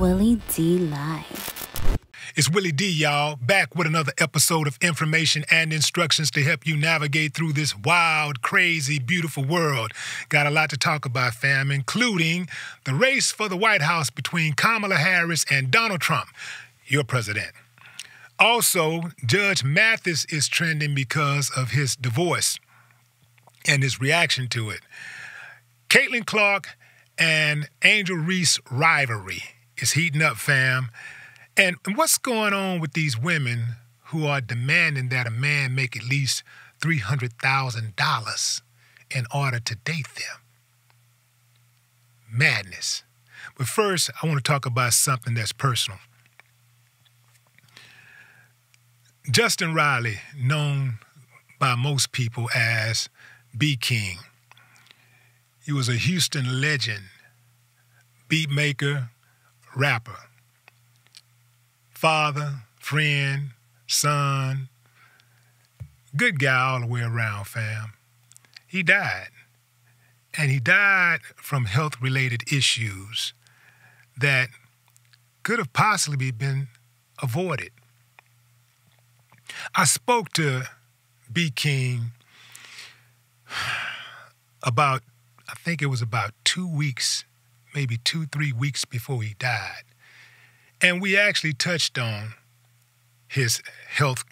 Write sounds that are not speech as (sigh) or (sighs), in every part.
Willie D Live. It's Willie D, y'all, back with another episode of information and instructions to help you navigate through this wild, crazy, beautiful world. Got a lot to talk about, fam, including the race for the White House between Kamala Harris and Donald Trump, your president. Also, Judge Mathis is trending because of his divorce and his reaction to it. Caitlin Clark and Angel Reese rivalry is heating up, fam. And what's going on with these women who are demanding that a man make at least $300,000 in order to date them? Madness. But first, I want to talk about something that's personal. Justin Riley, known by most people as BeatKing, he was a Houston legend, beat maker, rapper, father, friend, son, good guy all the way around, fam. He died. And he died from health related issues that could have possibly been avoided. I spoke to BeatKing (sighs) about, I think it was about two weeks, maybe two, three weeks before he died. And we actually touched on his health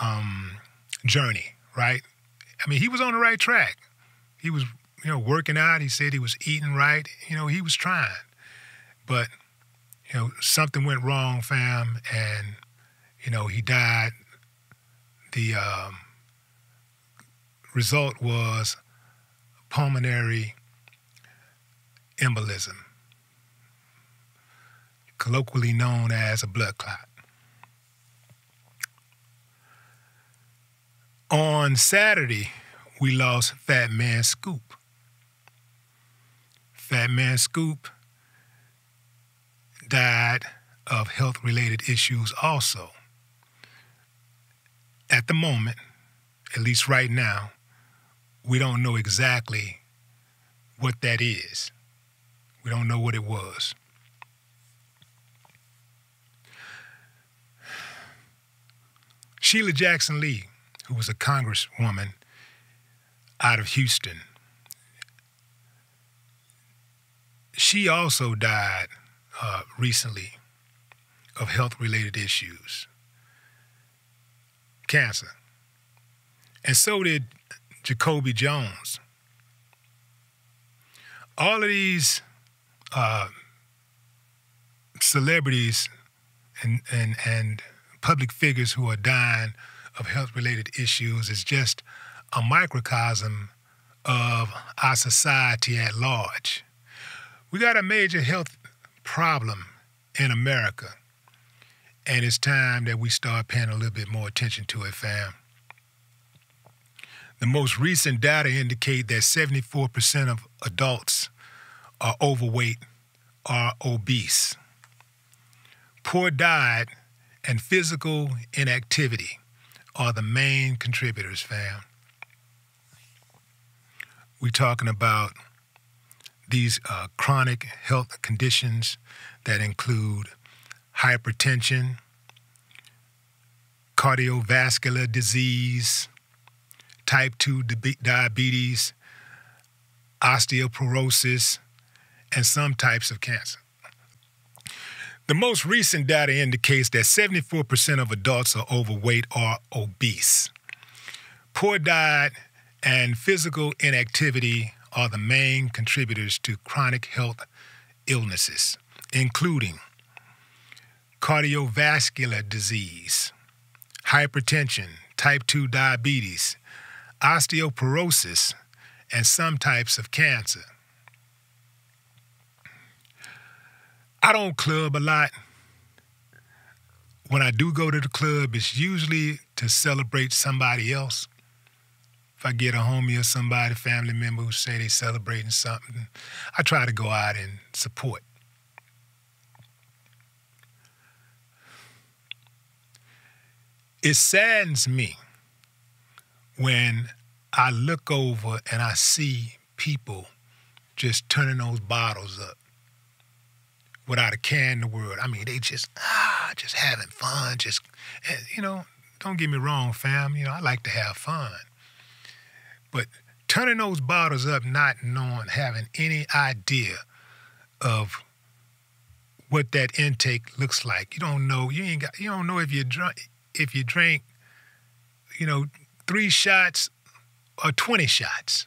um, journey, right? I mean, he was on the right track. He was, you know, working out. He said he was eating right. You know, he was trying. But, you know, something went wrong, fam, and, you know, he died. The um, result was pulmonary embolism, colloquially known as a blood clot. On Saturday, we lost Fatman Scoop. Fatman Scoop died of health related issues also. At the moment, at least right now, we don't know exactly what that is. We don't know what it was. Sheila Jackson Lee, who was a congresswoman out of Houston, she also died uh, recently of health related issues, cancer. And so did Jacoby Jones. All of these uh, celebrities and, and, and public figures who are dying of health related issues is just a microcosm of our society at large. We got a major health problem in America, and it's time that we start paying a little bit more attention to it, fam. The most recent data indicate that 74% of adults are overweight or obese. Poor diet and physical inactivity are the main contributors, fam. We're talking about these uh, chronic health conditions that include hypertension, cardiovascular disease, type 2 diabetes, osteoporosis, and some types of cancer. The most recent data indicates that 74% of adults are overweight or obese. Poor diet and physical inactivity are the main contributors to chronic health illnesses, including cardiovascular disease, hypertension, type 2 diabetes, osteoporosis, and some types of cancer. I don't club a lot. When I do go to the club, it's usually to celebrate somebody else. If I get a homie or somebody, family member who say they celebrating something, I try to go out and support. It saddens me when I look over and I see people just turning those bottles up without a care in the world. I mean, they just ah, just having fun. Just you know, don't get me wrong, fam. You know, I like to have fun, but turning those bottles up, not knowing, having any idea of what that intake looks like. You don't know. You ain't got. You don't know if you drink. If you drink, you know, three shots or twenty shots.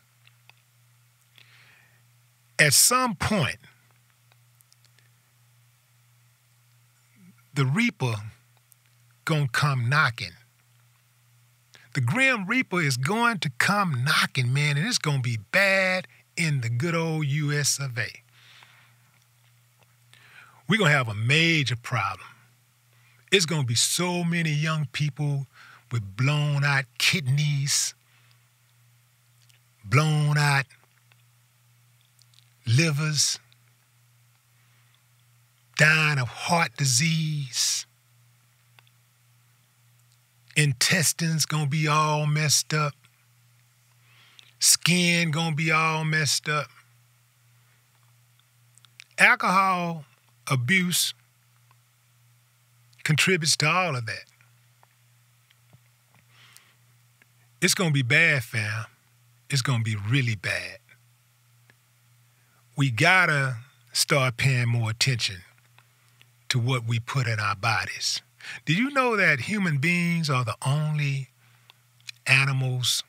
At some point, the Reaper gonna come knocking. The Grim Reaper is going to come knocking, man, and it's gonna be bad in the good old US of A. We're gonna have a major problem. It's gonna be so many young people with blown out kidneys, blown out livers, dying of heart disease. Intestines gonna be all messed up. Skin gonna be all messed up. Alcohol abuse contributes to all of that. It's gonna be bad, fam. It's gonna be really bad. We gotta start paying more attention to what we put in our bodies. Did you know that human beings are the only animals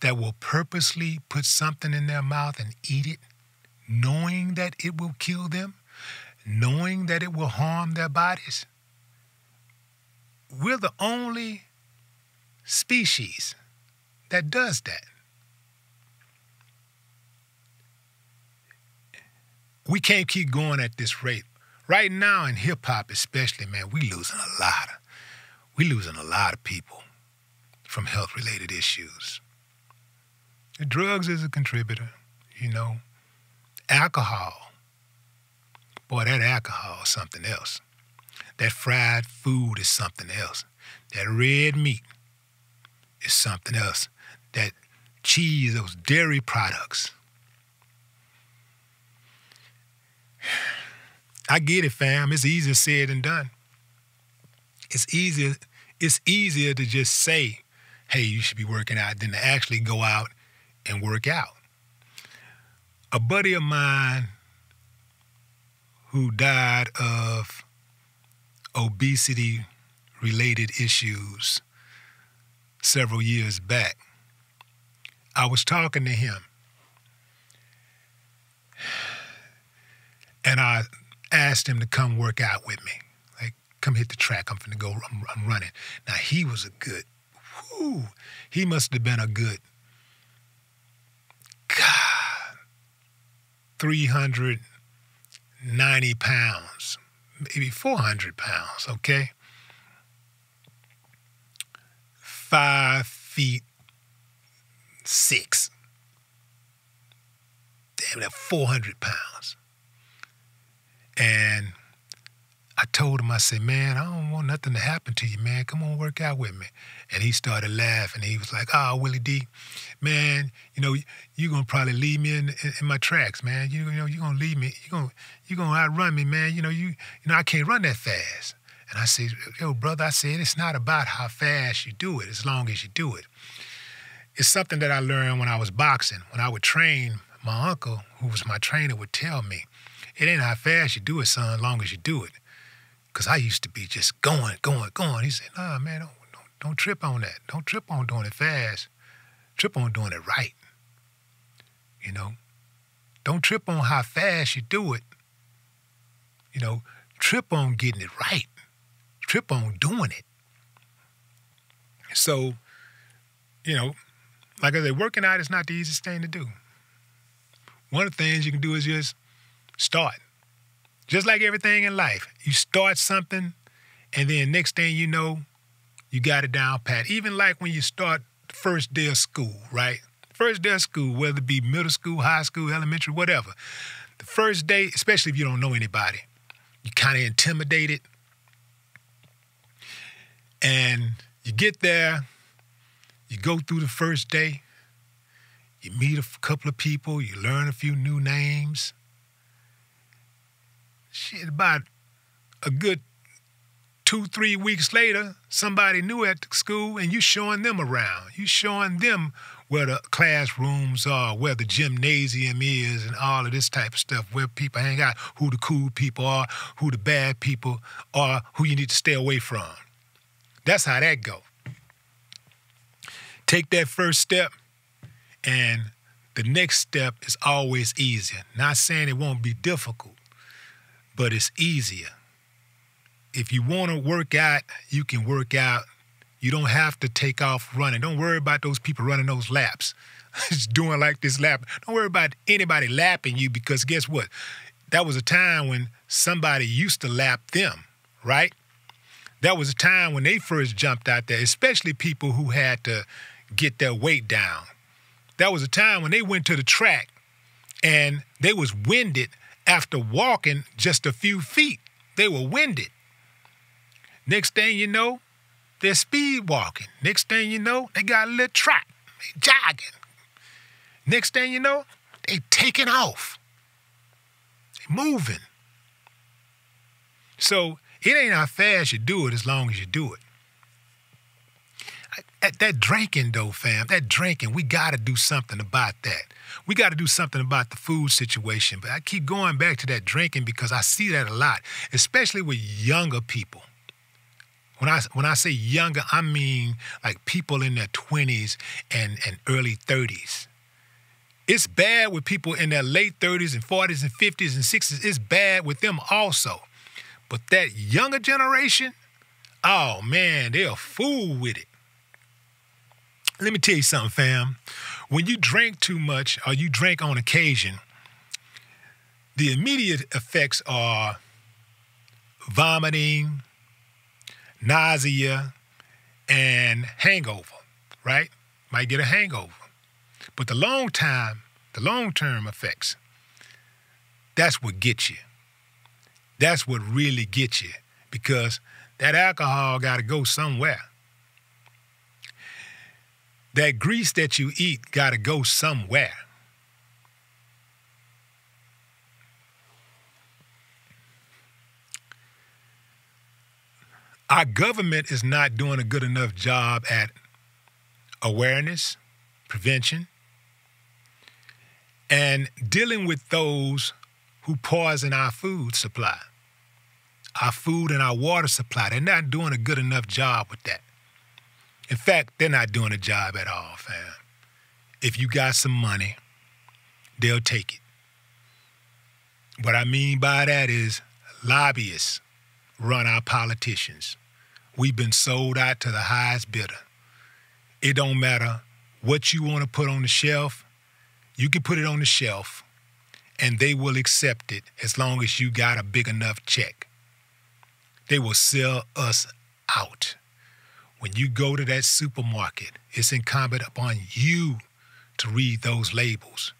that will purposely put something in their mouth and eat it, knowing that it will kill them, knowing that it will harm their bodies? We're the only species that does that. We can't keep going at this rate. Right now in hip hop, especially, man, we losing a lot. Of, we losing a lot of people from health related issues. Drugs is a contributor, you know. Alcohol. Boy, that alcohol is something else. That fried food is something else. That red meat is something else. That cheese, those dairy products, I get it, fam. It's easier said than done. It's easier. It's easier to just say, "Hey, you should be working out," than to actually go out and work out. A buddy of mine who died of obesity related issues several years back. I was talking to him and I asked him to come work out with me. Like, come hit the track. I'm finna go. I'm, I'm running. Now he was a good. Whoo, he must have been a good. God, three hundred ninety pounds, maybe four hundred pounds. Okay. Five feet six. Damn, that 400 pounds. And I told him, I said, man, I don't want nothing to happen to you, man. Come on, work out with me. And he started laughing. He was like, oh, Willie D, man, you know, you're going to probably leave me in, in, in, my tracks, man. You, you know, you're going to leave me. You're going you gonna outrun me, man. You know, you, you know, I can't run that fast. And I said, yo, brother, I said, it's not about how fast you do it, as long as you do it. It's something that I learned when I was boxing. When I would train, my uncle, who was my trainer, would tell me, it ain't how fast you do it, son, long as you do it. Because I used to be just going, going, going. He said, nah, man, don't, don't, don't trip on that. Don't trip on doing it fast. Trip on doing it right. You know? Don't trip on how fast you do it. You know, trip on getting it right. Trip on doing it. So, you know, like I said, working out is not the easiest thing to do. One of the things you can do is just Start. Just like everything in life, you start something, and then next thing you know, you got it down pat. Even like when you start the first day of school, right? First day of school, whether it be middle school, high school, elementary, whatever. The first day, especially if you don't know anybody, you kind of intimidated. And you get there, you go through the first day, you meet a couple of people, you learn a few new names, shit, about a good two, three weeks later, somebody new at the school and you showing them around. You showing them where the classrooms are, where the gymnasium is, and all of this type of stuff, where people hang out, who the cool people are, who the bad people are, who you need to stay away from. That's how that go. Take that first step, and the next step is always easier. Not saying it won't be difficult, but it's easier if you want to work out, you can work out. You don't have to take off running. Don't worry about those people running those laps. (laughs) Just doing like this lap. Don't worry about anybody lapping you because guess what? That was a time when somebody used to lap them, right? That was a time when they first jumped out there, especially people who had to get their weight down. That was a time when they went to the track and they was winded after walking just a few feet. They were winded. Next thing you know, they're speed walking. Next thing you know, they got a little trot. They jogging. Next thing you know, they taking off. They moving. So it ain't how fast you do it as long as you do it. That, that drinking though, fam, that drinking, we got to do something about that. We got to do something about the food situation. But I keep going back to that drinking because I see that a lot, especially with younger people. When I when I say younger, I mean like people in their 20s and, and early 30s. It's bad with people in their late 30s and 40s and 50s and 60s. It's bad with them also. But that younger generation, oh man, they're a fool with it. Let me tell you something, fam. When you drink too much or you drink on occasion, the immediate effects are vomiting, nausea, and hangover, right? Might get a hangover. But the long time, the long term effects, that's what gets you. That's what really gets you because that alcohol got to go somewhere. That grease that you eat got to go somewhere. Our government is not doing a good enough job at awareness, prevention, and dealing with those who poison our food supply, our food and our water supply. They're not doing a good enough job with that. In fact, they're not doing a job at all, fam. If you got some money, they'll take it. What I mean by that is lobbyists run our politicians. We've been sold out to the highest bidder. It don't matter what you want to put on the shelf, you can put it on the shelf and they will accept it as long as you got a big enough check. They will sell us out. When you go to that supermarket, it's incumbent upon you to read those labels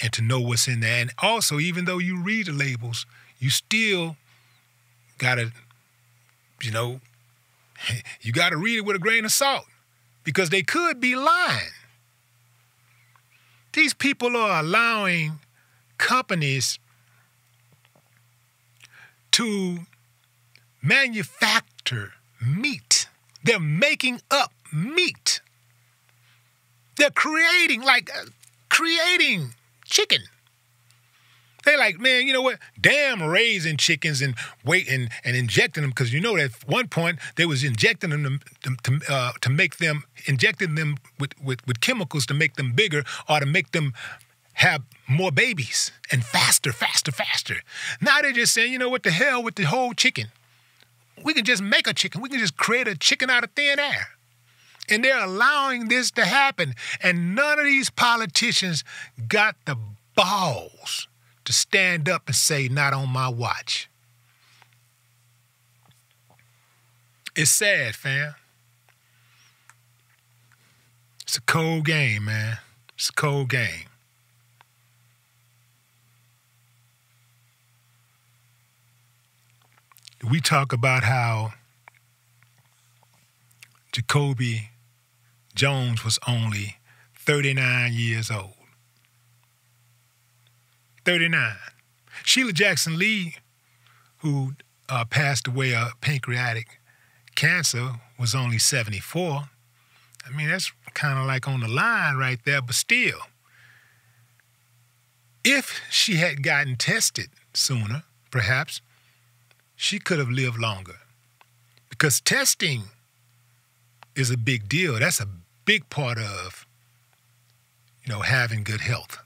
and to know what's in there. And also, even though you read the labels, you still got to you know, (laughs) you got to read it with a grain of salt because they could be lying. These people are allowing companies to manufacture meat. They're making up meat. They're creating, like, uh, creating chicken. They're like, man, you know what? Damn raising chickens and waiting and injecting them because you know that at one point they was injecting them to to, uh, to make them injecting them with, with with chemicals to make them bigger or to make them have more babies and faster, faster, faster. Now they're just saying, you know what? The hell with the whole chicken. We can just make a chicken. We can just create a chicken out of thin air. And they're allowing this to happen. And none of these politicians got the balls to stand up and say, not on my watch. It's sad, fam. It's a cold game, man. It's a cold game. We talk about how Jacoby Jones was only 39 years old. 39. Sheila Jackson Lee who uh, passed away of pancreatic cancer was only 74. I mean, that's kind of like on the line right there, but still. If she had gotten tested sooner, perhaps, she could have lived longer. Because testing is a big deal. That's a big part of, you know, having good health.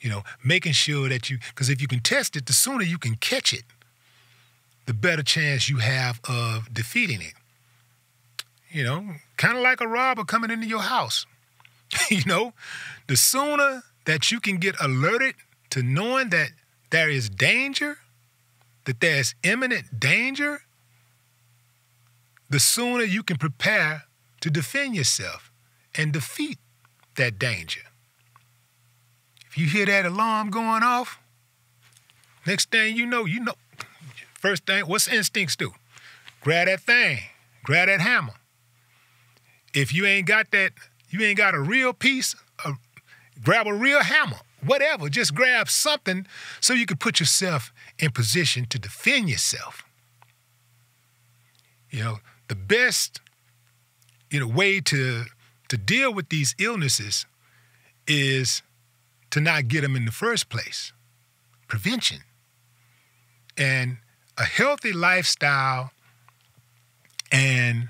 You know, making sure that you, because if you can test it, the sooner you can catch it, the better chance you have of defeating it. You know, kind of like a robber coming into your house. (laughs) you know, the sooner that you can get alerted to knowing that there is danger, that there's imminent danger, the sooner you can prepare to defend yourself and defeat that danger. If you hear that alarm going off, next thing you know, you know, first thing, what's instincts do? Grab that thing, grab that hammer. If you ain't got that, you ain't got a real piece, grab a real hammer, whatever, just grab something so you can put yourself in position to defend yourself. You know, the best you know, way to to deal with these illnesses is to not get them in the first place. Prevention. And a healthy lifestyle and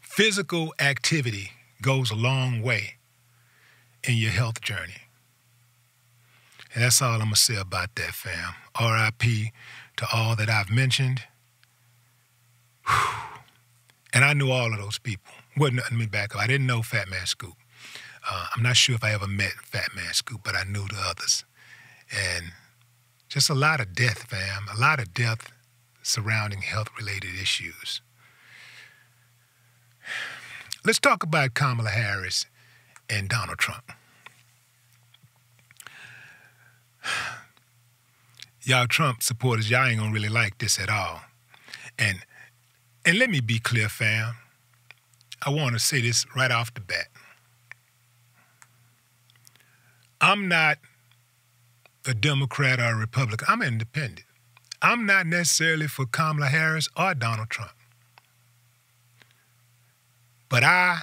physical activity goes a long way in your health journey. And that's all I'm going to say about that, fam. RIP to all that I've mentioned. Whew. And I knew all of those people. Wasn't let me back up. I didn't know Fatman Scoop. Uh, I'm not sure if I ever met Fatman Scoop, but I knew the others. And just a lot of death, fam. A lot of death surrounding health related issues. Let's talk about Kamala Harris and Donald Trump. (sighs) Y'all Trump supporters, y'all ain't gonna really like this at all. And and let me be clear, fam. I want to say this right off the bat. I'm not a Democrat or a Republican. I'm independent. I'm not necessarily for Kamala Harris or Donald Trump. But I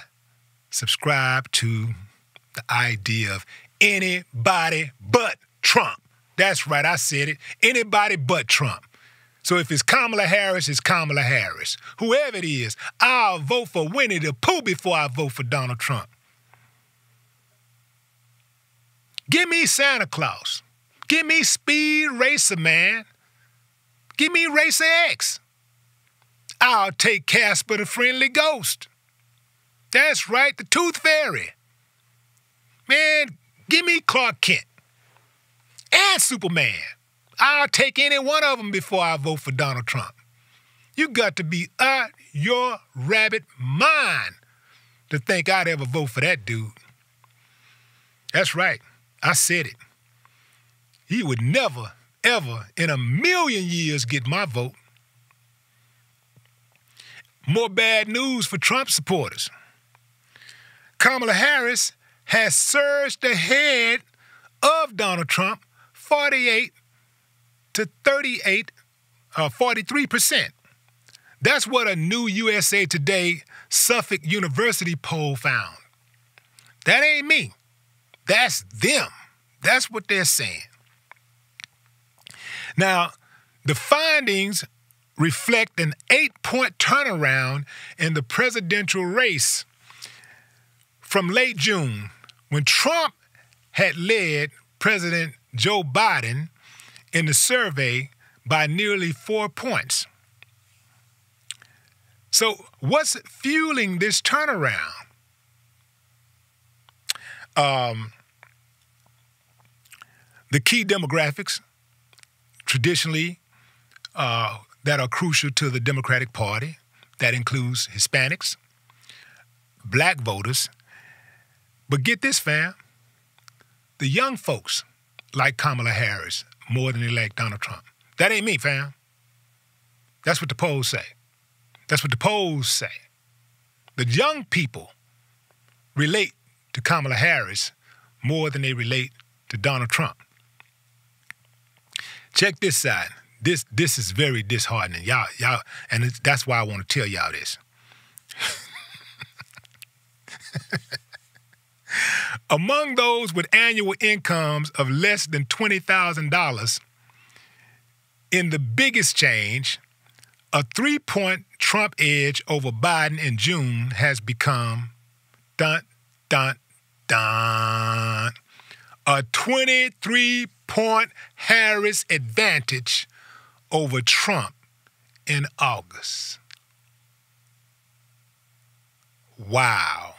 subscribe to the idea of anybody but Trump. That's right, I said it. Anybody but Trump. So if it's Kamala Harris, it's Kamala Harris. Whoever it is, I'll vote for Winnie the Pooh before I vote for Donald Trump. Give me Santa Claus. Give me Speed Racer, man. Give me Racer X. I'll take Casper the Friendly Ghost. That's right, the Tooth Fairy. Man, give me Clark Kent and Superman. I'll take any one of them before I vote for Donald Trump. You got to be out your rabbit mind to think I'd ever vote for that dude. That's right. I said it. He would never, ever in a million years get my vote. More bad news for Trump supporters. Kamala Harris has surged ahead of Donald Trump 48 to 38, uh, 43%. That's what a new USA Today Suffolk University poll found. That ain't me. That's them. That's what they're saying. Now, the findings reflect an eight point turnaround in the presidential race from late June when Trump had led President Joe Biden in the survey by nearly four points. So, what's fueling this turnaround? Um, the key demographics, traditionally, uh, that are crucial to the Democratic Party, that includes Hispanics, black voters. But get this, fam the young folks like Kamala Harris, more than they like Donald Trump. That ain't me, fam. That's what the polls say. That's what the polls say. The young people relate to Kamala Harris more than they relate to Donald Trump. Check this out. This this is very disheartening, y'all. Y'all, and that's why I want to tell y'all this. (laughs) Among those with annual incomes of less than $20,000, in the biggest change, a three point Trump edge over Biden in June has become dun, dun, dun, a 23 point Harris advantage over Trump in August. Wow.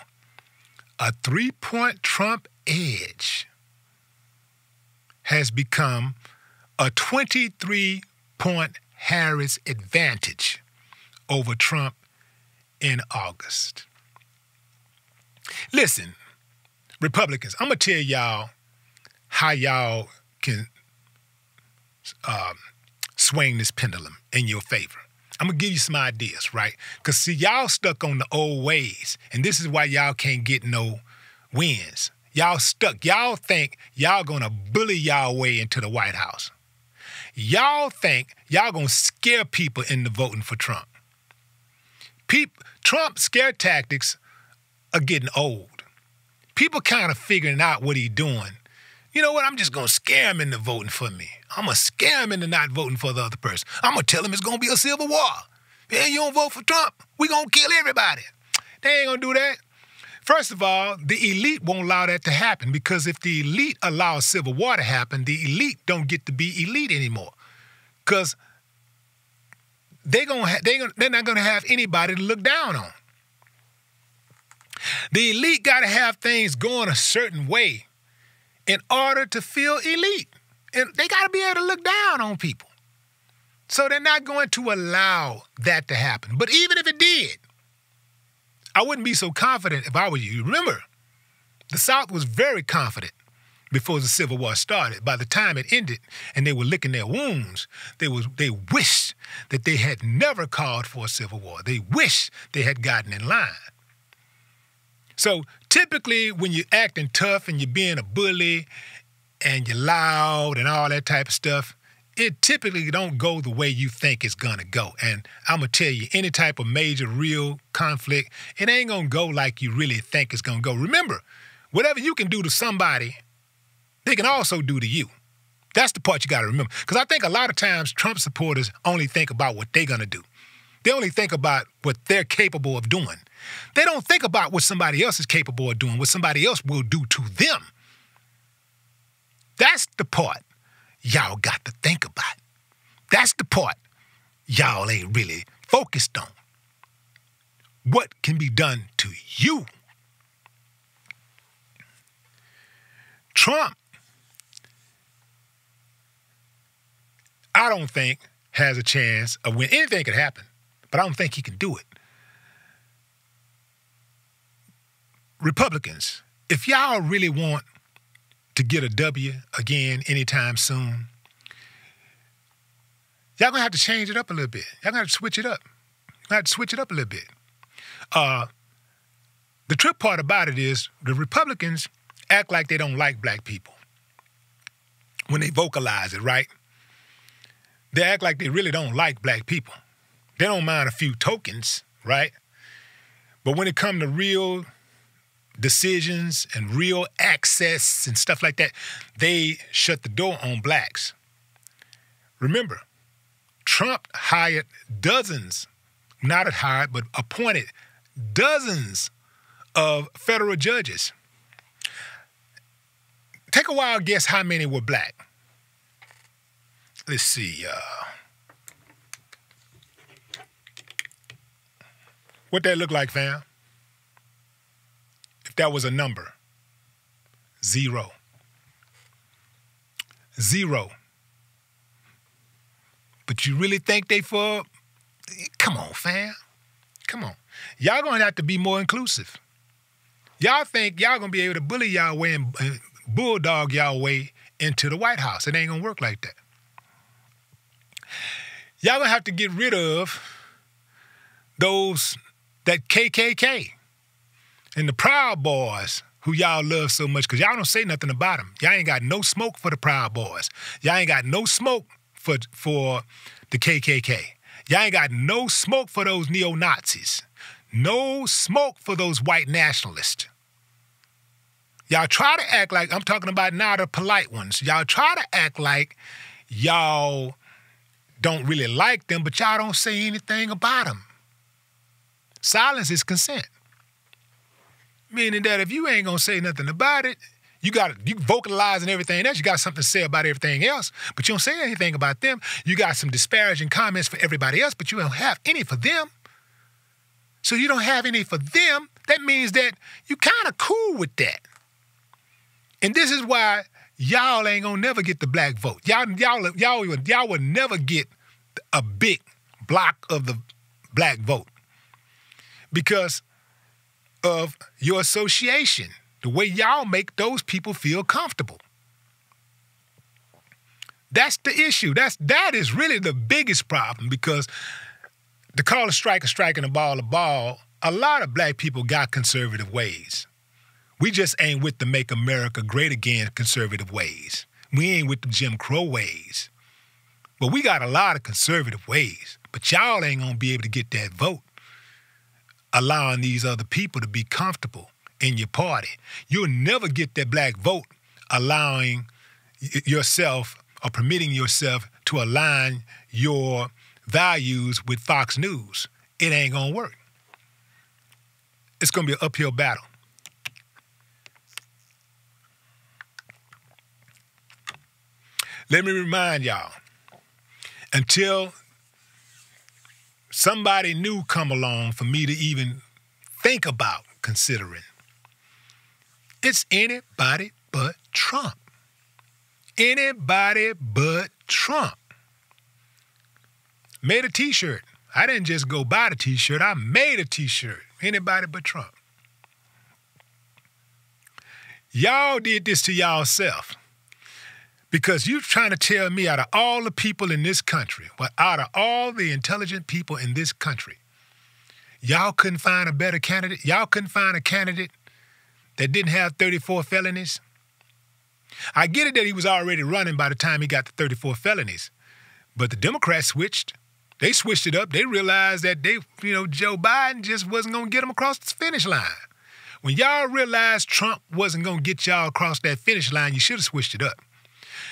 A three point Trump edge has become a 23 point Harris advantage over Trump in August. Listen, Republicans, I'm going to tell y'all how y'all can um, swing this pendulum in your favor. I'm gonna give you some ideas, right? Because see, y'all stuck on the old ways, and this is why y'all can't get no wins. Y'all stuck. Y'all think y'all gonna bully y'all way into the White House. Y'all think y'all gonna scare people into voting for Trump. Trump scare tactics are getting old. People kind of figuring out what he's doing. You know what? I'm just gonna scare him into voting for me. I'm gonna scare him into not voting for the other person. I'm gonna tell him it's gonna be a civil war. Yeah, you don't vote for Trump, we gonna kill everybody. They ain't gonna do that. First of all, the elite won't allow that to happen because if the elite allow a civil war to happen, the elite don't get to be elite anymore. Because they gonna ha- they gonna, they're not gonna have anybody to look down on. The elite gotta have things going a certain way in order to feel elite. And they got to be able to look down on people. So they're not going to allow that to happen. But even if it did, I wouldn't be so confident if I were you. Remember, the South was very confident before the Civil War started. By the time it ended and they were licking their wounds, they was they wished that they had never called for a civil war. They wished they had gotten in line. So typically when you're acting tough and you're being a bully and you're loud and all that type of stuff, it typically don't go the way you think it's gonna go. And I'm gonna tell you, any type of major real conflict, it ain't gonna go like you really think it's gonna go. Remember, whatever you can do to somebody, they can also do to you. That's the part you gotta remember. Because I think a lot of times Trump supporters only think about what they're gonna do. They only think about what they're capable of doing. They don't think about what somebody else is capable of doing, what somebody else will do to them. That's the part y'all got to think about. That's the part y'all ain't really focused on. What can be done to you? Trump, I don't think, has a chance of when anything could happen, but I don't think he can do it. Republicans, if y'all really want to get a W again anytime soon, y'all gonna have to change it up a little bit. Y'all gonna have to switch it up. Y'all have to switch it up a little bit. Uh, the trick part about it is the Republicans act like they don't like black people when they vocalize it, right? They act like they really don't like black people. They don't mind a few tokens, right? But when it comes to real decisions and real access and stuff like that, they shut the door on blacks. Remember, Trump hired dozens, not at hired, but appointed dozens of federal judges. Take a wild guess how many were black. Let's see. Uh, what that look like, fam? If that was a number? Zero. Zero. But you really think they for? Come on, fam. Come on. Y'all gonna have to be more inclusive. Y'all think y'all gonna be able to bully y'all way and uh, bulldog y'all way into the White House. It ain't gonna work like that. Y'all gonna have to get rid of those that KKK and the Proud Boys, who y'all love so much, because y'all don't say nothing about them. Y'all ain't got no smoke for the Proud Boys. Y'all ain't got no smoke for for the KKK. Y'all ain't got no smoke for those neo Nazis. No smoke for those white nationalists. Y'all try to act like I'm talking about now the polite ones. Y'all try to act like y'all don't really like them, but y'all don't say anything about them. Silence is consent. Meaning that if you ain't gonna say nothing about it, you got you vocalize and everything else. You got something to say about everything else, but you don't say anything about them. You got some disparaging comments for everybody else, but you don't have any for them. So you don't have any for them. That means that you kind of cool with that. And this is why y'all ain't gonna never get the black vote. Y'all, y'all, y'all, y'all will never get a big block of the black vote because of your association, the way y'all make those people feel comfortable. That's the issue. That's that is really the biggest problem because to call a strike a strike and a ball a ball, a lot of black people got conservative ways. We just ain't with the make America great again conservative ways. We ain't with the Jim Crow ways. But we got a lot of conservative ways. But y'all ain't gonna be able to get that vote allowing these other people to be comfortable in your party. You'll never get that black vote allowing yourself or permitting yourself to align your values with Fox News. It ain't gonna work. It's gonna be an uphill battle. Let me remind y'all, until somebody new come along for me to even think about considering, it's anybody but Trump. Anybody but Trump. Made a t-shirt. I didn't just go buy the t-shirt, I made a t-shirt. Anybody but Trump. Y'all did this to y'allself. Because you're trying to tell me out of all the people in this country, well, out of all the intelligent people in this country, y'all couldn't find a better candidate? Y'all couldn't find a candidate that didn't have 34 felonies? I get it that he was already running by the time he got to 34 felonies, but the Democrats switched. They switched it up. They realized that they, you know, Joe Biden just wasn't going to get them across the finish line. When y'all realized Trump wasn't going to get y'all across that finish line, you should have switched it up.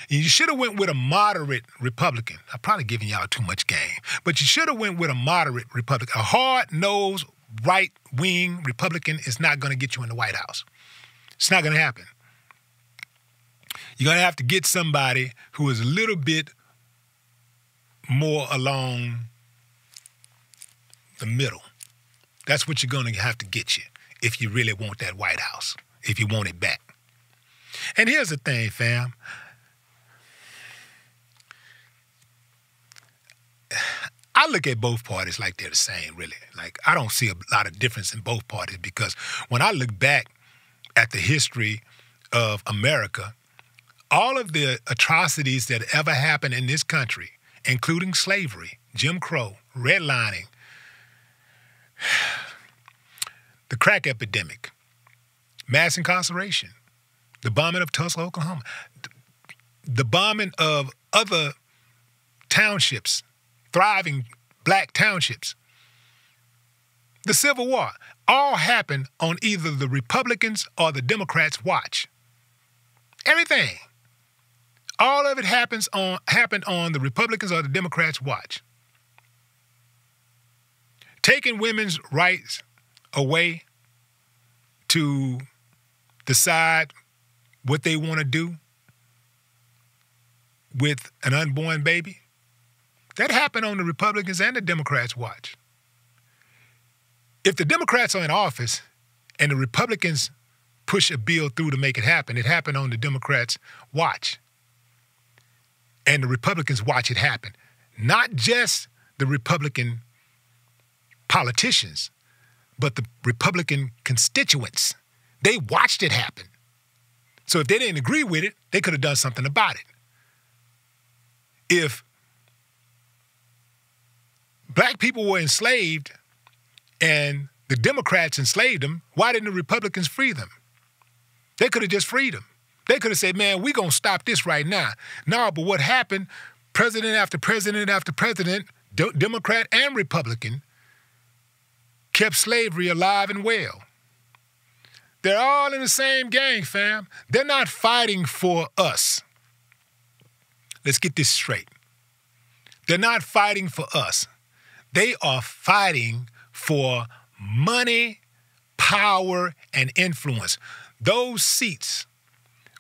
You should have went with a moderate Republican. I'm probably giving y'all too much game, but you should have went with a moderate Republican. A hard-nosed right-wing Republican is not going to get you in the White House. It's not going to happen. You're going to have to get somebody who is a little bit more along the middle. That's what you're going to have to get you if you really want that White House, if you want it back. And here's the thing, fam. I look at both parties like they're the same, really. Like, I don't see a lot of difference in both parties because when I look back at the history of America, all of the atrocities that ever happened in this country, including slavery, Jim Crow, redlining, (sighs) the crack epidemic, mass incarceration, the bombing of Tulsa, Oklahoma, the bombing of other townships thriving black townships. The Civil War all happened on either the Republicans or the Democrats' watch. Everything. All of it happens on happened on the Republicans or the Democrats' watch. Taking women's rights away to decide what they want to do with an unborn baby that happened on the Republicans and the Democrats' watch. If the Democrats are in office and the Republicans push a bill through to make it happen, it happened on the Democrats' watch. And the Republicans watch it happen. Not just the Republican politicians, but the Republican constituents. They watched it happen. So if they didn't agree with it, they could have done something about it. If black people were enslaved and the Democrats enslaved them, why didn't the Republicans free them? They could have just freed them. They could have said, man, we're going to stop this right now. No, but what happened, president after president after president, Democrat and Republican, kept slavery alive and well. They're all in the same gang, fam. They're not fighting for us. Let's get this straight. They're not fighting for us. They are fighting for money, power, and influence. Those seats,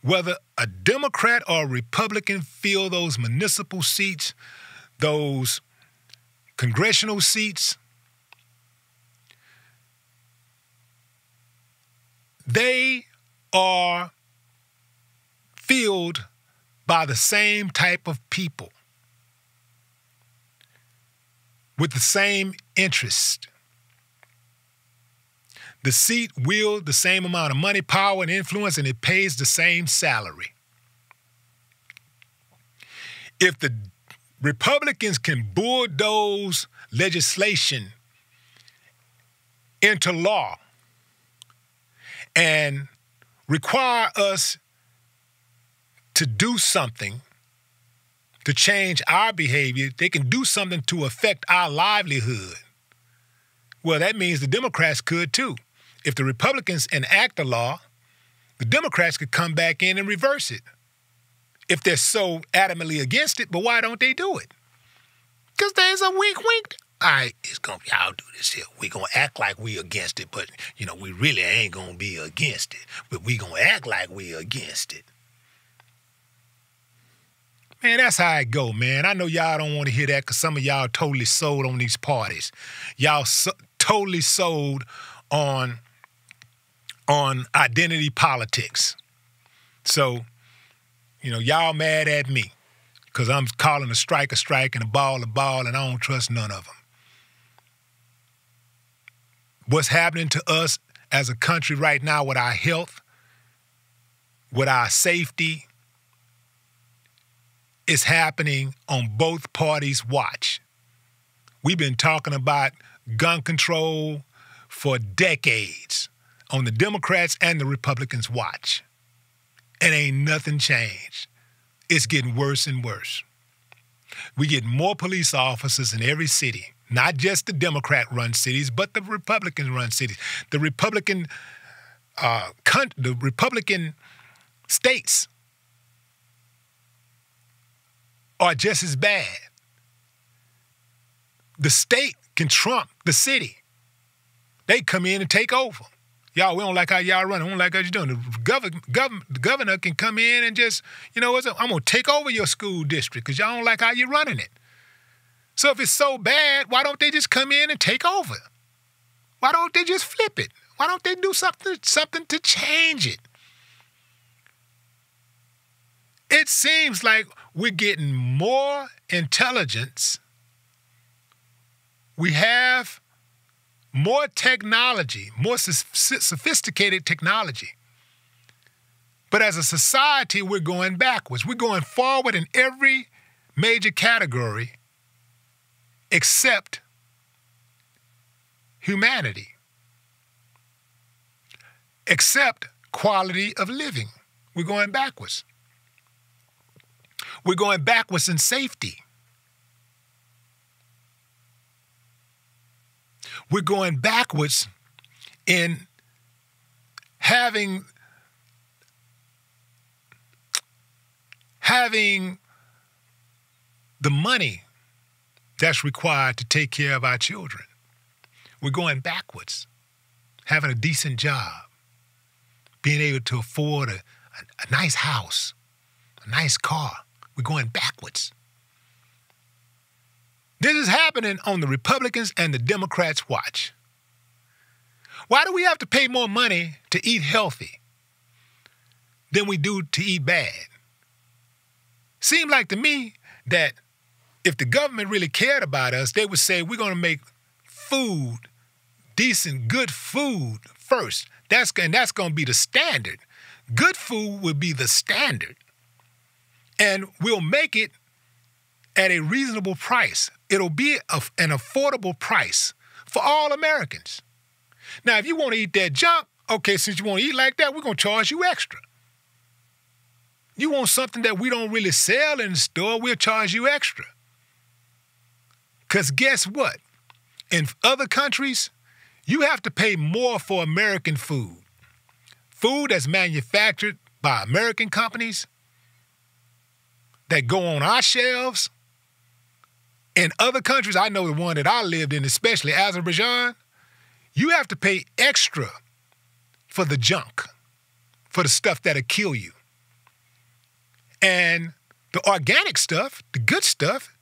whether a Democrat or a Republican fill those municipal seats, those congressional seats, they are filled by the same type of people with the same interest. The seat wields the same amount of money, power, and influence, and it pays the same salary. If the Republicans can bulldoze legislation into law and require us to do something to change our behavior, they can do something to affect our livelihood. Well, that means the Democrats could too. If the Republicans enact a law, the Democrats could come back in and reverse it. If they're so adamantly against it, but why don't they do it? Because there's a wink wink. All right, it's gonna be I'll do this here. we gonna act like we against it, but you know, we really ain't gonna be against it. But we gonna act like we against it. Man, that's how it go, man. I know y'all don't want to hear that because some of y'all totally sold on these parties. Y'all so, totally sold on on identity politics. So, you know, y'all mad at me because I'm calling a strike a strike and a ball a ball, and I don't trust none of them. What's happening to us as a country right now with our health, with our safety, is happening on both parties' watch. We've been talking about gun control for decades on the Democrats and the Republicans' watch. And ain't nothing changed. It's getting worse and worse. We get more police officers in every city, not just the Democrat run cities, but the Republican run cities. The Republican uh, the Republican states are just as bad. The state can trump the city. They come in and take over. Y'all, we don't like how y'all running. We don't like how you're doing. The governor, governor, the governor can come in and just, you know? I'm gonna take over your school district because y'all don't like how you're running it. So if it's so bad, why don't they just come in and take over? Why don't they just flip it? Why don't they do something something to change it? It seems like we're getting more intelligence. We have more technology, more sophisticated technology. But as a society, we're going backwards. We're going forward in every major category except humanity, except quality of living. We're going backwards. We're going backwards in safety. We're going backwards in having having the money that's required to take care of our children. We're going backwards. Having a decent job, being able to afford a, a, a nice house, a nice car. We're going backwards. This is happening on the Republicans and the Democrats' watch. Why do we have to pay more money to eat healthy than we do to eat bad? Seemed like to me that if the government really cared about us, they would say we're going to make food, decent, good food first. That's and that's going to be the standard. Good food will be the standard and we'll make it at a reasonable price. It'll be a, an affordable price for all Americans. Now, if you want to eat that junk, okay, since you want to eat like that, we're going to charge you extra. You want something that we don't really sell in the store, we'll charge you extra. Because guess what? In other countries, you have to pay more for American food. Food that's manufactured by American companies that go on our shelves. In other countries, I know the one that I lived in, especially Azerbaijan, you have to pay extra for the junk, for the stuff that'll kill you. And the organic stuff, the good stuff,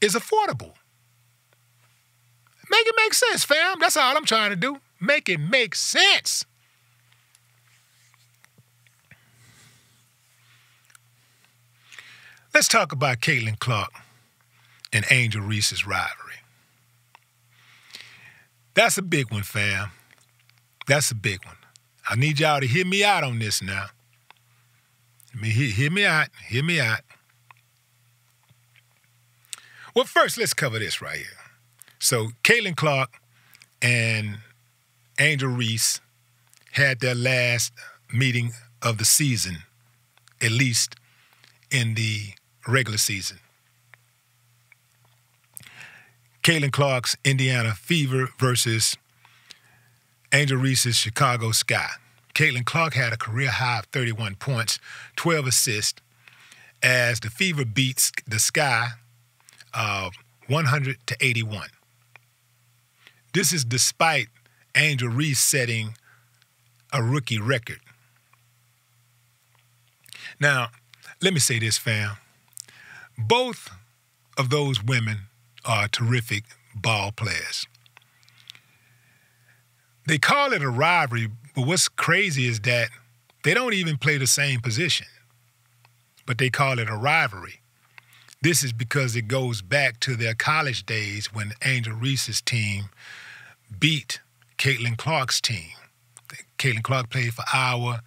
is affordable. Make it make sense, fam. That's all I'm trying to do. Make it make sense. Let's talk about Caitlin Clark and Angel Reese's rivalry. That's a big one, fam. That's a big one. I need y'all to hear me out on this now. I mean, hear, hear me out. Hear me out. Well, first, let's cover this right here. So, Caitlin Clark and Angel Reese had their last meeting of the season, at least in the regular season. Caitlin Clark's Indiana Fever versus Angel Reese's Chicago Sky. Caitlin Clark had a career high of 31 points, 12 assists, as the Fever beats the Sky uh, 100 to 81. This is despite Angel Reese setting a rookie record. Now, let me say this, fam. Both of those women are terrific ball players. They call it a rivalry, but what's crazy is that they don't even play the same position, but they call it a rivalry. This is because it goes back to their college days when Angel Reese's team beat Caitlin Clark's team. Caitlin Clark played for Iowa.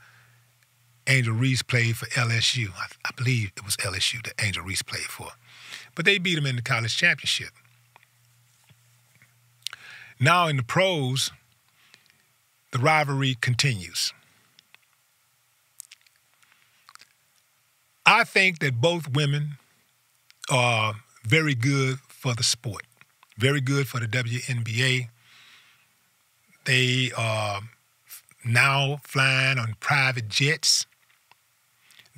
Angel Reese played for LSU. I, I, believe it was LSU that Angel Reese played for. But they beat him in the college championship. Now in the pros, the rivalry continues. I think that both women are very good for the sport, very good for the WNBA. They are now flying on private jets.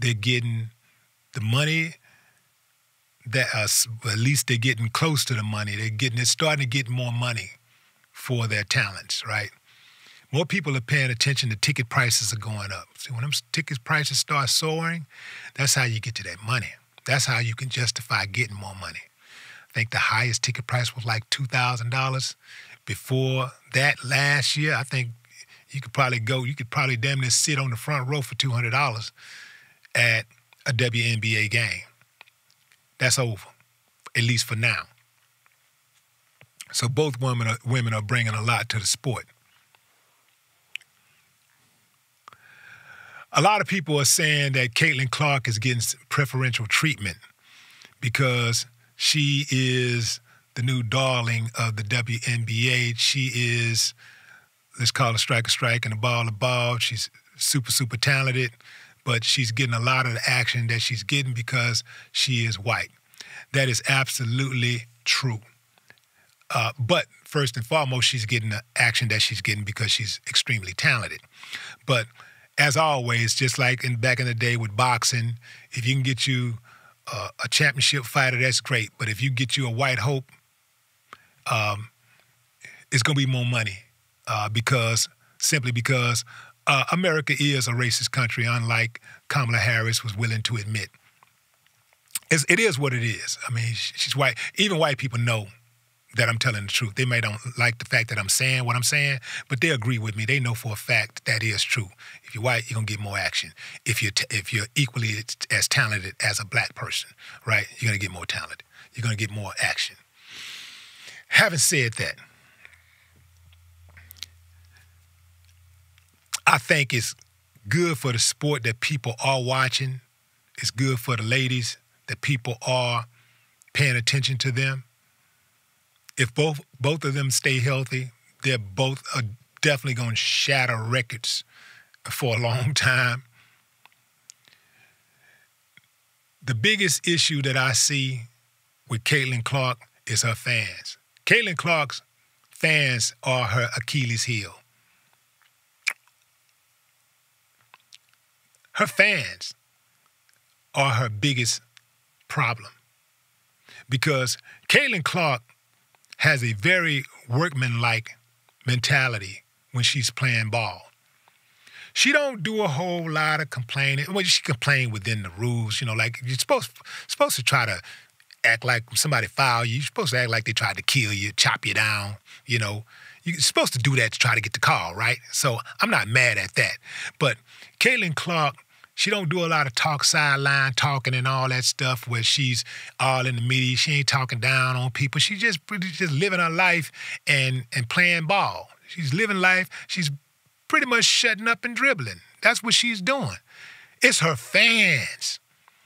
They're getting the money that uh, at least they're getting close to the money. They're getting they're starting to get more money for their talents, right? More people are paying attention. The ticket prices are going up. See, when them ticket prices start soaring, that's how you get to that money. That's how you can justify getting more money. I think the highest ticket price was like two thousand dollars. Before that, last year, I think you could probably go. You could probably damn near sit on the front row for two hundred dollars at a WNBA game. That's over, at least for now. So both women are, women are bringing a lot to the sport. A lot of people are saying that Caitlin Clark is getting preferential treatment because she is the new darling of the WNBA. She is, let's call it strike a strike and a ball a ball. She's super, super talented, but she's getting a lot of the action that she's getting because she is white. That is absolutely true. Uh, but first and foremost, she's getting the action that she's getting because she's extremely talented. But as always, just like in back in the day with boxing, if you can get you uh, a championship fighter, that's great. But if you get you a white hope, um, it's to be more money uh, because simply because uh, America is a racist country, unlike Kamala Harris was willing to admit. It's, it is what it is. I mean, she's white. Even white people know that I'm telling the truth. They may don't like the fact that I'm saying what I'm saying, but they agree with me. They know for a fact that is true. If you're white, you're gonna get more action. If you're t- if you're equally as talented as a black person, right, you're gonna get more talent. You're gonna get more action. Having said that, I think it's good for the sport that people are watching. It's good for the ladies that people are paying attention to them if both both of them stay healthy, they're both are definitely going to shatter records for a (laughs) long time. the biggest issue that I see with Caitlin Clark is her fans. Caitlin Clark's fans are her Achilles heel. Her fans are her biggest problem because Caitlin Clark has a very workmanlike mentality when she's playing ball. She don't do a whole lot of complaining. Well, she complain within the rules, you know, like you're supposed supposed to try to act like somebody foul you. You're supposed to act like they tried to kill you, chop you down, you know. You're supposed to do that to try to get the call, right? So I'm not mad at that. But Caitlin Clark she don't do a lot of talk sideline talking and all that stuff where she's all in the media. She ain't talking down on people. She just just living her life and and playing ball. She's living life. She's pretty much shutting up and dribbling. That's what she's doing. It's her fans.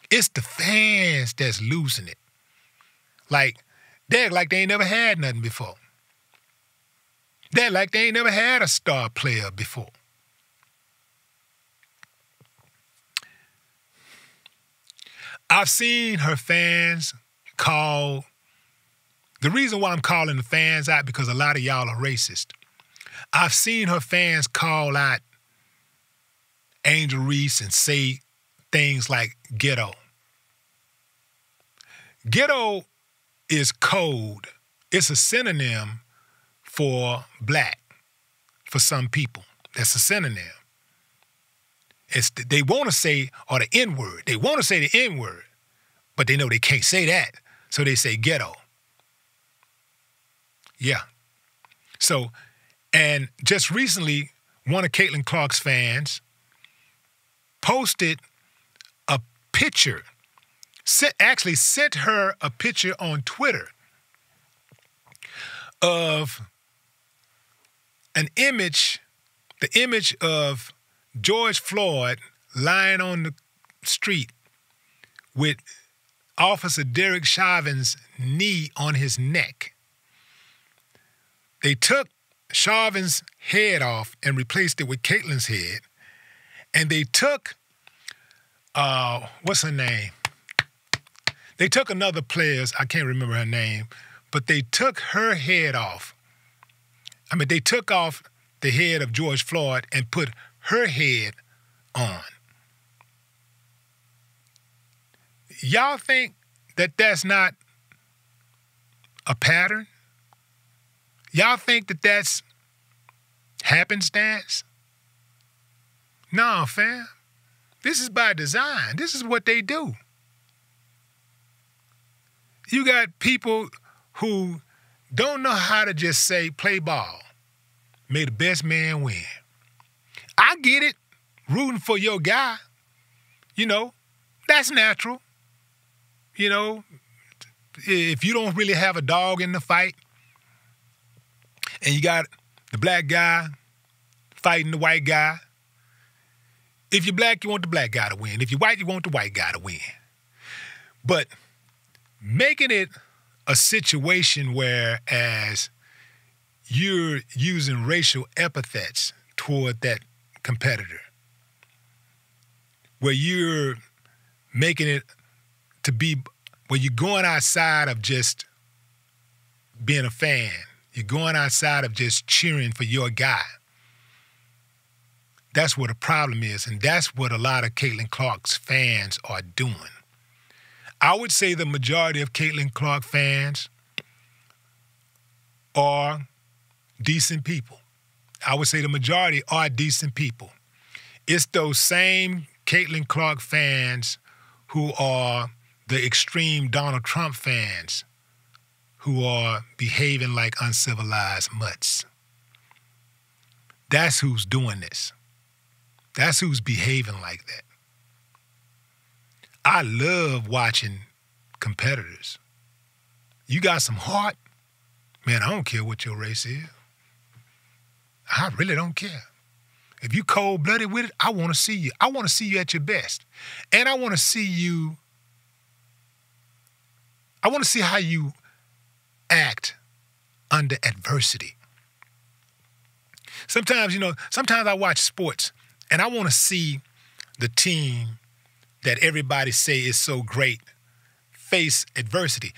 It's the fans that's losing it. Like, they like they ain't never had nothing before. They like they ain't never had a star player before. I've seen her fans call. The reason why I'm calling the fans out because a lot of y'all are racist. I've seen her fans call out Angel Reese and say things like ghetto. Ghetto is code. It's a synonym for black for some people. That's a synonym. It's they want to say or the N word. They want to say the N word, but they know they can't say that, so they say ghetto. Yeah. So, and just recently, one of Caitlin Clark's fans posted a picture, sent, actually sent her a picture on Twitter of an image, the image of George Floyd lying on the street with Officer Derek Chauvin's knee on his neck. They took Chauvin's head off and replaced it with Caitlin's head. And they took, uh, what's her name? They took another player's, I can't remember her name, but they took her head off. I mean, they took off the head of George Floyd and put her head on. Y'all think that that's not a pattern? Y'all think that that's happenstance? No, fam. This is by design. This is what they do. You got people who don't know how to just say, play ball. May the best man win. I get it, rooting for your guy. You know, that's natural. You know, if you don't really have a dog in the fight, and you got the black guy fighting the white guy, if you're black, you want the black guy to win. If you're white, you want the white guy to win. But making it a situation where as you're using racial epithets toward that competitor, where you're making it to be, where you're going outside of just being a fan, you're going outside of just cheering for your guy. That's what the problem is, and that's what a lot of Caitlin Clark's fans are doing. I would say the majority of Caitlin Clark fans are decent people. I would say the majority are decent people. It's those same Caitlin Clark fans who are the extreme Donald Trump fans who are behaving like uncivilized mutts. That's who's doing this. That's who's behaving like that. I love watching competitors. You got some heart, man, I don't care what your race is. I really don't care. If you cold blooded with it, I want to see you. I want to see you at your best. And I want to see you, I want to see how you act under adversity. Sometimes, you know, sometimes I watch sports and I want to see the team that everybody say is so great face adversity.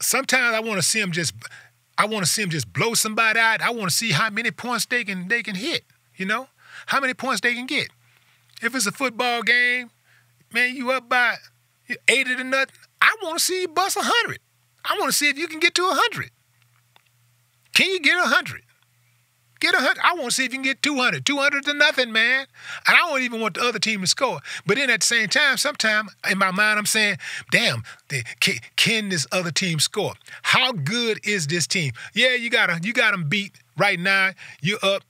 Sometimes I want to see them just I want to see them just blow somebody out. I want to see how many points they can they can hit, you know? How many points they can get. If it's a football game, man, you up by 80 to nothing, I want to see you bust 100. I want to see if you can get to 100. Can you get 100? Get a hundred. I want to see if you can get 200. 200 to nothing, man. And I don't even want the other team to score. But then at the same time, sometimes in my mind, I'm saying, damn, can, can this other team score? How good is this team? Yeah, you got you got them beat right now. You're up,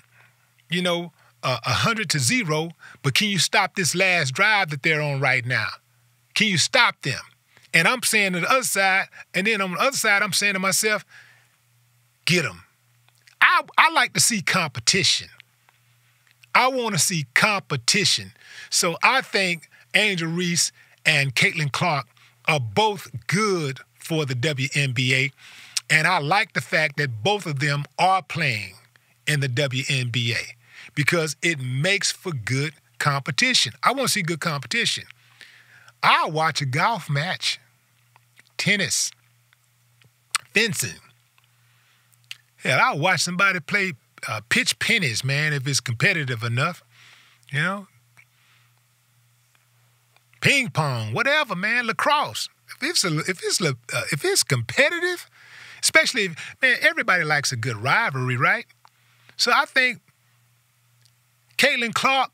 you know, uh, 100 to zero. But can you stop this last drive that they're on right now? Can you stop them? And I'm saying to the other side, and then on the other side, I'm saying to myself, get them I, I like to see competition. I want to see competition. So I think Angel Reese and Caitlin Clark are both good for the WNBA. And I like the fact that both of them are playing in the WNBA because it makes for good competition. I want to see good competition. I'll watch a golf match, tennis, fencing, Hell, I'll watch somebody play uh, pitch pennies, man, if it's competitive enough. You know, ping pong, whatever, man, lacrosse. If it's a, if it's uh, if it's competitive, especially if, man, everybody likes a good rivalry, right? So I think Caitlin Clark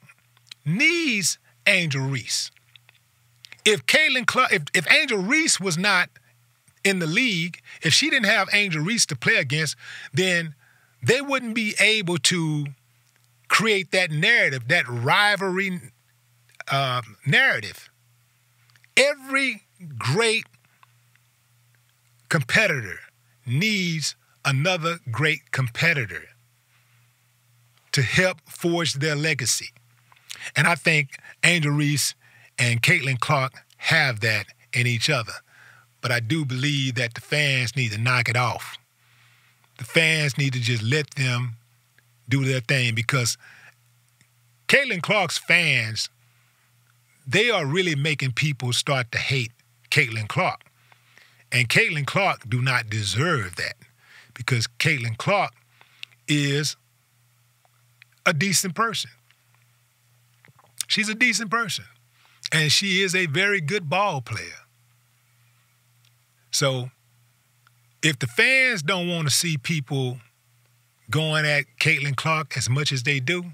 needs Angel Reese. If Caitlin Clark, if, if Angel Reese was not in the league, if she didn't have Angel Reese to play against, then they wouldn't be able to create that narrative, that rivalry uh, narrative. Every great competitor needs another great competitor to help forge their legacy. And I think Angel Reese and Caitlin Clark have that in each other. But I do believe that the fans need to knock it off. The fans need to just let them do their thing because Caitlin Clark's fans, they are really making people start to hate Caitlin Clark. And Caitlin Clark do not deserve that because Caitlin Clark is a decent person. She's a decent person. And she is a very good ball player. So if the fans don't want to see people going at Caitlin Clark as much as they do,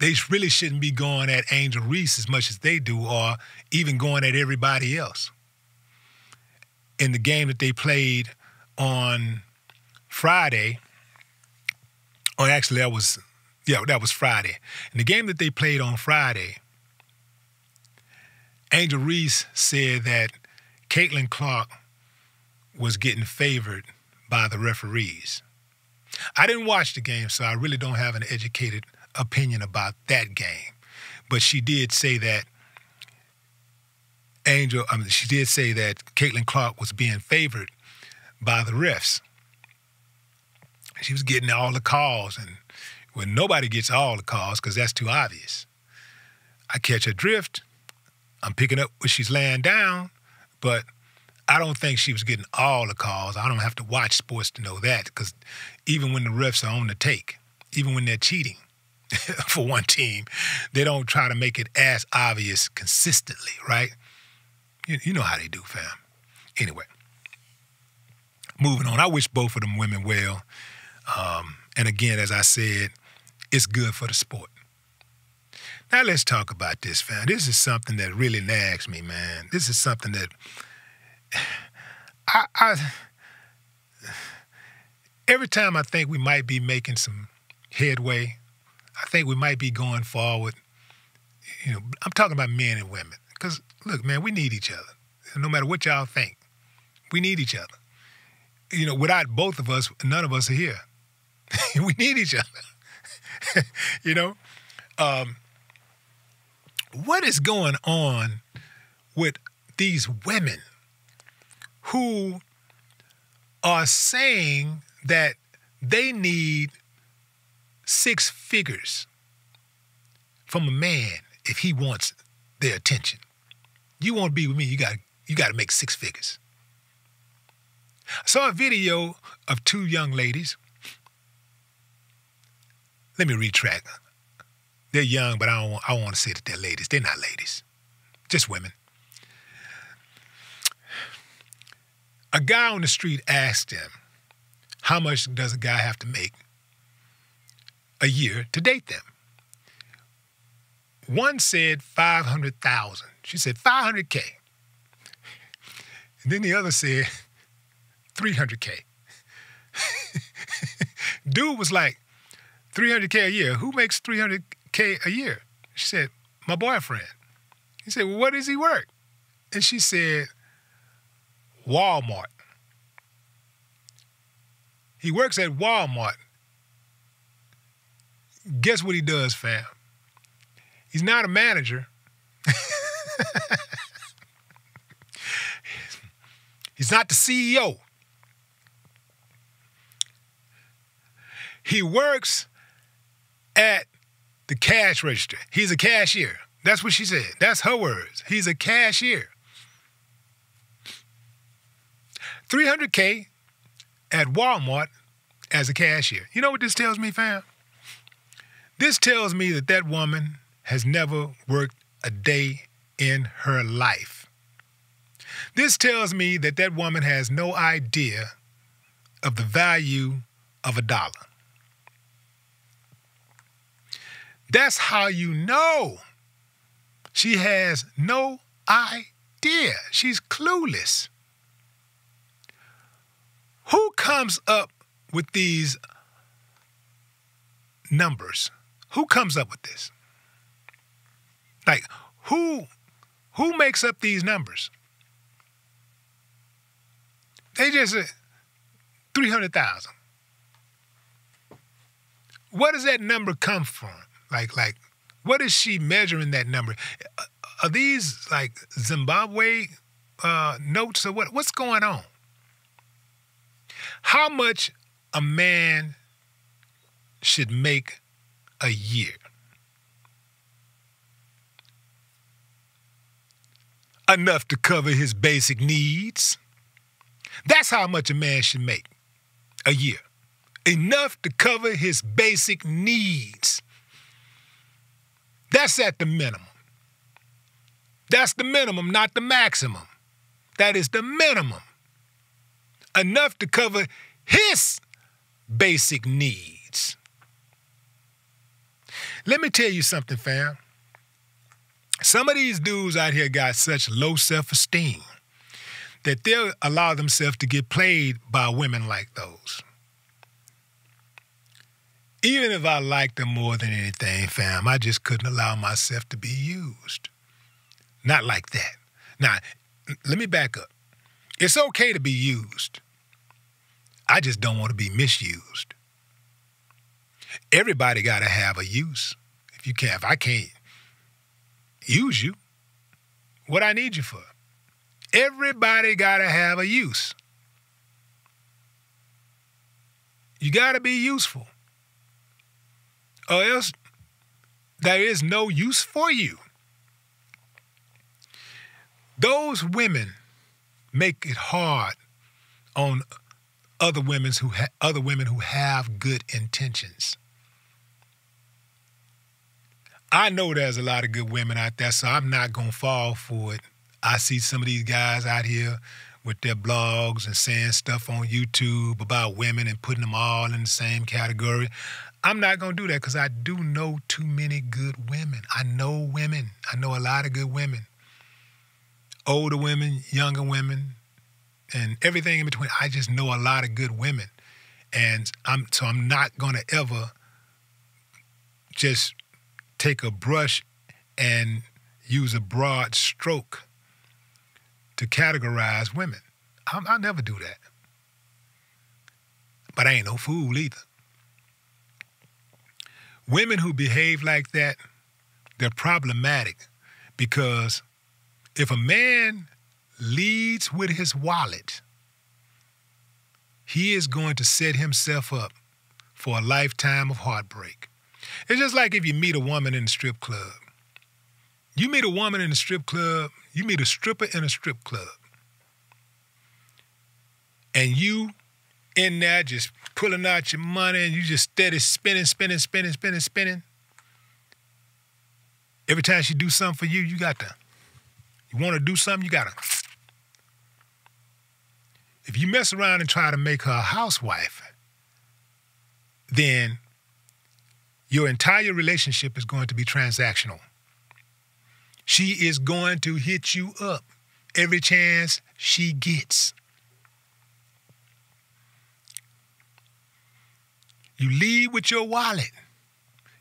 they really shouldn't be going at Angel Reese as much as they do, or even going at everybody else. In the game that they played on Friday, or actually that was yeah, that was Friday. In the game that they played on Friday, Angel Reese said that Caitlin Clark was getting favored by the referees. I didn't watch the game, so I really don't have an educated opinion about that game. But she did say that Angel, I mean, she did say that Caitlin Clark was being favored by the refs. She was getting all the calls, and when nobody gets all the calls because that's too obvious. I catch her drift. I'm picking up what she's laying down, but I don't think she was getting all the calls. I don't have to watch sports to know that because even when the refs are on the take, even when they're cheating (laughs) for one team, they don't try to make it as obvious consistently, right? You, you know how they do, fam. Anyway, moving on. I wish both of them women well. Um, and again, as I said, it's good for the sport. Now let's talk about this, fam. This is something that really nags me, man. This is something that (sighs) I, I every time I think we might be making some headway, I think we might be going forward. You know, I'm talking about men and women. Because look, man, we need each other. No matter what y'all think, we need each other. You know, without both of us, none of us are here. (laughs) we need each other. (laughs) you know, um, what is going on with these women who are saying that they need six figures from a man if he wants their attention. You want to be with me, you got you got to make six figures. I saw a video of two young ladies. Let me retract. They're young, but I don't want, I don't want to say that they're ladies. They're not ladies, just women. A guy on the street asked them, How much does a guy have to make a year to date them? One said 500,000. She said 500K. And then the other said 300K. (laughs) Dude was like, 300K a year. Who makes 300K a year? She said, My boyfriend. He said, Well, what does he work? And she said, Walmart. He works at Walmart. Guess what he does, fam? He's not a manager. (laughs) He's not the CEO. He works at the cash register. He's a cashier. That's what she said. That's her words. He's a cashier. 300K at Walmart as a cashier. You know what this tells me, fam? This tells me that that woman has never worked a day in her life. This tells me that that woman has no idea of the value of a dollar. That's how you know she has no idea. She's clueless. Who comes up with these numbers? Who comes up with this? Like who who makes up these numbers? They just uh, 300,000. Where does that number come from? Like like what is she measuring that number? Are these like Zimbabwe uh, notes or what? What's going on? How much a man should make a year? Enough to cover his basic needs. That's how much a man should make a year. Enough to cover his basic needs. That's at the minimum. That's the minimum, not the maximum. That is the minimum. Enough to cover his basic needs. Let me tell you something, fam. Some of these dudes out here got such low self esteem that they'll allow themselves to get played by women like those. Even if I liked them more than anything, fam, I just couldn't allow myself to be used. Not like that. Now, let me back up. It's okay to be used. I just don't want to be misused. Everybody got to have a use. If you can't, if I can't use you, what I need you for? Everybody got to have a use. You got to be useful or else there is no use for you. Those women make it hard on other women who ha- other women who have good intentions. I know there's a lot of good women out there, so I'm not gonna fall for it. I see some of these guys out here with their blogs and saying stuff on YouTube about women and putting them all in the same category. I'm not going to do that because I do know too many good women. I know women. I know a lot of good women. Older women, younger women, and everything in between. I just know a lot of good women. And I'm so I'm not going to ever just take a brush and use a broad stroke to categorize women. I'll, I'll never do that. But I ain't no fool either. Women who behave like that, they're problematic because if a man leads with his wallet, he is going to set himself up for a lifetime of heartbreak. It's just like if you meet a woman in a strip club You meet a woman in a strip club, you meet a stripper in a strip club, and you in there just pulling out your money and you just steady spinning, spinning, spinning, spinning, spinning. Every time she do something for you, you got to. You want to do something, you got to. If you mess around and try to make her a housewife, then your entire relationship is going to be transactional. She is going to hit you up every chance she gets. You leave with your wallet,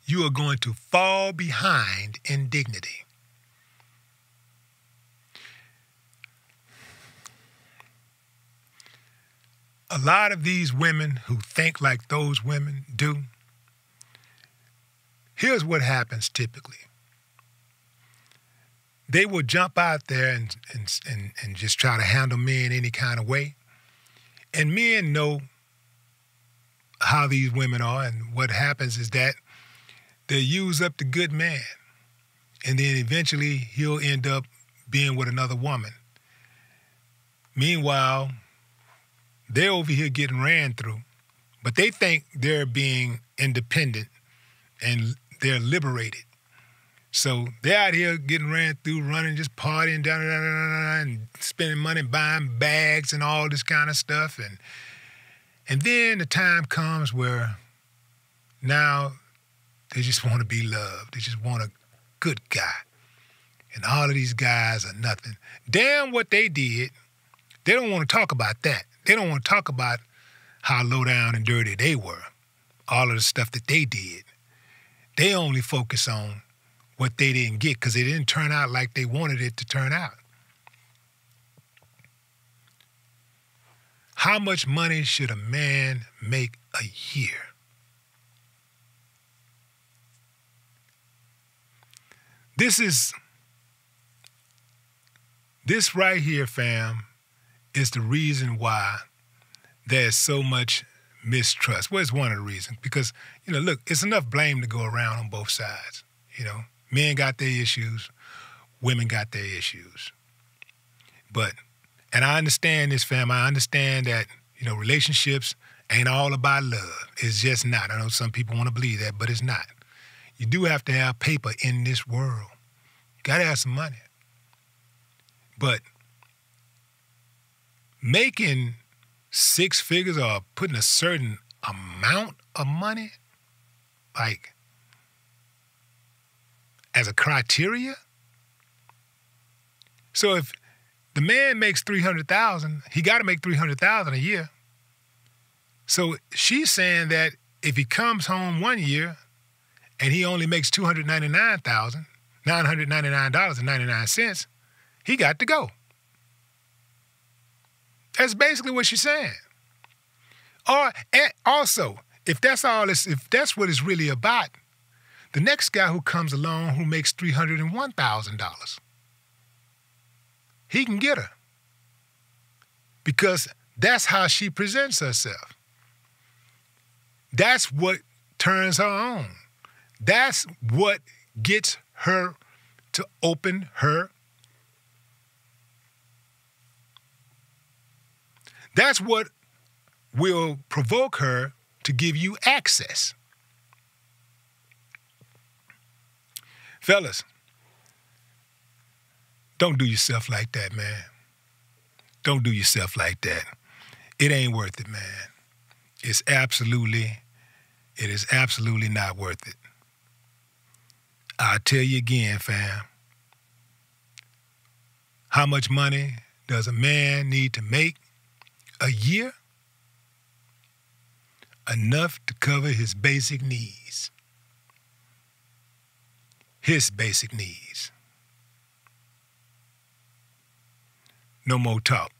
you are going to fall behind in dignity. A lot of these women who think like those women do, here's what happens typically they will jump out there and, and, and, and just try to handle men any kind of way. And men know how these women are, and what happens is that they use up the good man, and then eventually he'll end up being with another woman. Meanwhile, they're over here getting ran through, but they think they're being independent and they're liberated. So they're out here getting ran through, running, just partying, and spending money buying bags and all this kind of stuff. And and then the time comes where now they just want to be loved. They just want a good guy. And all of these guys are nothing. Damn what they did. They don't want to talk about that. They don't want to talk about how low down and dirty they were. All of the stuff that they did. They only focus on what they didn't get because it didn't turn out like they wanted it to turn out. How much money should a man make a year? This is, this right here, fam, is the reason why there's so much mistrust. Well, it's one of the reasons because, you know, look, it's enough blame to go around on both sides, you know. Men got their issues, women got their issues. But, and I understand this, fam. I understand that, you know, relationships ain't all about love. It's just not. I know some people want to believe that, but it's not. You do have to have paper in this world. You got to have some money. But making six figures or putting a certain amount of money, like as a criteria. So if the man makes 300,000, he got to make 300,000 a year. So she's saying that if he comes home one year and he only makes $299,999.99, he got to go. That's basically what she's saying. Or also, if that's all it's, if that's what it's really about, the next guy who comes along who makes $301,000, he can get her. Because that's how she presents herself. That's what turns her on. That's what gets her to open her. That's what will provoke her to give you access. Fellas, don't do yourself like that, man. Don't do yourself like that. It ain't worth it, man. It's absolutely, it is absolutely not worth it. I'll tell you again, fam. How much money does a man need to make a year? Enough to cover his basic needs his basic needs. No more talk.